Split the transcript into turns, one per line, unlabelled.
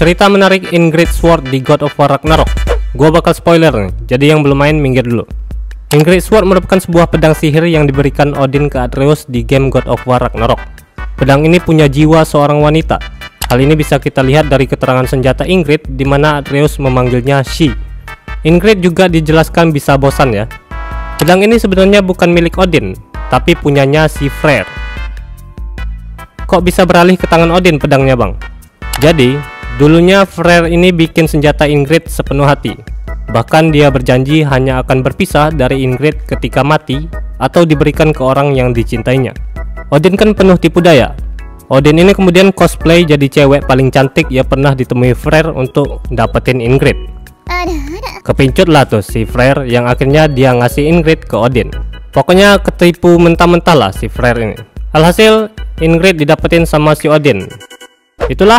Cerita menarik Ingrid Sword di God of War Ragnarok. Gua bakal spoiler nih, jadi yang belum main minggir dulu. Ingrid Sword merupakan sebuah pedang sihir yang diberikan Odin ke Atreus di game God of War Ragnarok. Pedang ini punya jiwa seorang wanita. Hal ini bisa kita lihat dari keterangan senjata Ingrid di mana Atreus memanggilnya she. Ingrid juga dijelaskan bisa bosan ya. Pedang ini sebenarnya bukan milik Odin, tapi punyanya si Freyr. Kok bisa beralih ke tangan Odin pedangnya bang? Jadi, Dulunya Freyr ini bikin senjata Ingrid sepenuh hati. Bahkan dia berjanji hanya akan berpisah dari Ingrid ketika mati atau diberikan ke orang yang dicintainya. Odin kan penuh tipu daya. Odin ini kemudian cosplay jadi cewek paling cantik yang pernah ditemui Freyr untuk dapetin Ingrid. Kepincut lah tuh si Freyr yang akhirnya dia ngasih Ingrid ke Odin. Pokoknya ketipu mentah-mentah lah si Freyr ini. Alhasil Ingrid didapetin sama si Odin. Itulah